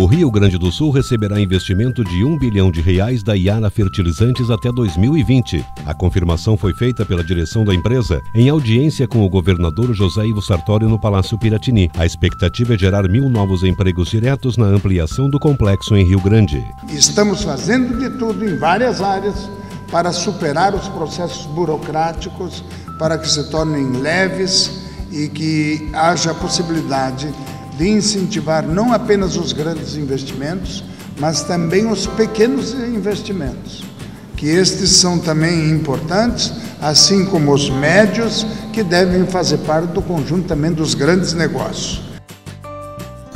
O Rio Grande do Sul receberá investimento de 1 bilhão de reais da Iara Fertilizantes até 2020. A confirmação foi feita pela direção da empresa em audiência com o governador José Ivo Sartori no Palácio Piratini. A expectativa é gerar mil novos empregos diretos na ampliação do complexo em Rio Grande. Estamos fazendo de tudo em várias áreas para superar os processos burocráticos, para que se tornem leves e que haja possibilidade de incentivar não apenas os grandes investimentos, mas também os pequenos investimentos, que estes são também importantes, assim como os médios, que devem fazer parte do conjunto também dos grandes negócios.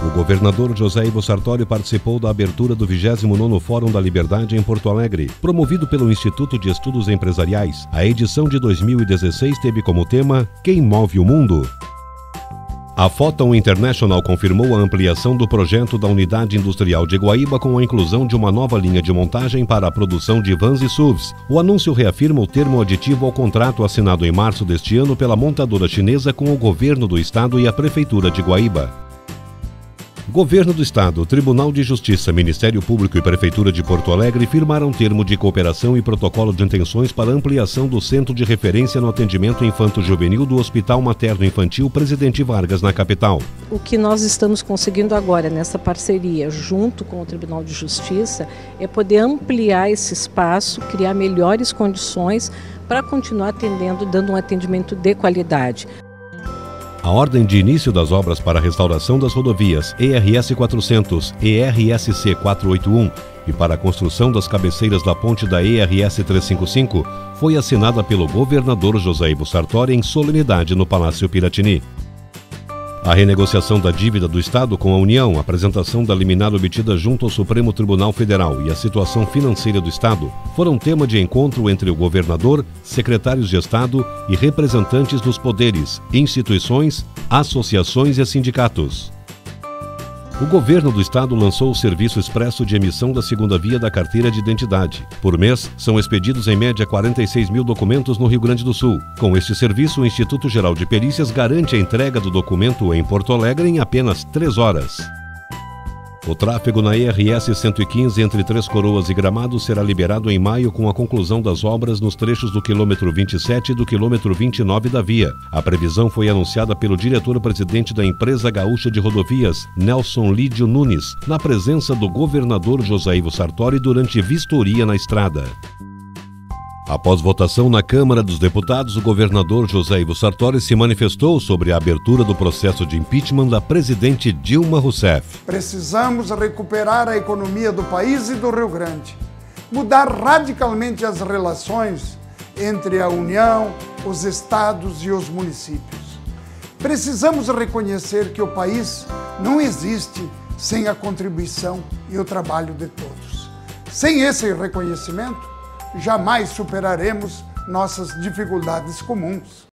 O governador José Ivo Sartori participou da abertura do 29º Fórum da Liberdade em Porto Alegre, promovido pelo Instituto de Estudos Empresariais. A edição de 2016 teve como tema Quem move o mundo? A Photon International confirmou a ampliação do projeto da unidade industrial de Guaíba com a inclusão de uma nova linha de montagem para a produção de vans e SUVs. O anúncio reafirma o termo aditivo ao contrato assinado em março deste ano pela montadora chinesa com o governo do estado e a prefeitura de Guaíba. Governo do Estado, Tribunal de Justiça, Ministério Público e Prefeitura de Porto Alegre firmaram termo de cooperação e protocolo de intenções para ampliação do centro de referência no atendimento infanto-juvenil do Hospital Materno Infantil Presidente Vargas, na capital. O que nós estamos conseguindo agora nessa parceria, junto com o Tribunal de Justiça, é poder ampliar esse espaço, criar melhores condições para continuar atendendo, dando um atendimento de qualidade. A ordem de início das obras para a restauração das rodovias ERS 400 e ERSC 481 e para a construção das cabeceiras da ponte da ERS 355 foi assinada pelo governador José Ivo Sartori em solenidade no Palácio Piratini. A renegociação da dívida do Estado com a União, a apresentação da liminar obtida junto ao Supremo Tribunal Federal e a situação financeira do Estado foram tema de encontro entre o governador, secretários de Estado e representantes dos poderes, instituições, associações e sindicatos. O governo do estado lançou o serviço expresso de emissão da segunda via da carteira de identidade. Por mês, são expedidos em média 46 mil documentos no Rio Grande do Sul. Com este serviço, o Instituto Geral de Perícias garante a entrega do documento em Porto Alegre em apenas três horas. O tráfego na IRS 115 entre Três Coroas e Gramado será liberado em maio com a conclusão das obras nos trechos do quilômetro 27 e do quilômetro 29 da via. A previsão foi anunciada pelo diretor-presidente da empresa gaúcha de rodovias, Nelson Lídio Nunes, na presença do governador José Ivo Sartori durante vistoria na estrada. Após votação na Câmara dos Deputados, o governador José Ivo Sartori se manifestou sobre a abertura do processo de impeachment da presidente Dilma Rousseff. Precisamos recuperar a economia do país e do Rio Grande, mudar radicalmente as relações entre a União, os estados e os municípios. Precisamos reconhecer que o país não existe sem a contribuição e o trabalho de todos. Sem esse reconhecimento, jamais superaremos nossas dificuldades comuns.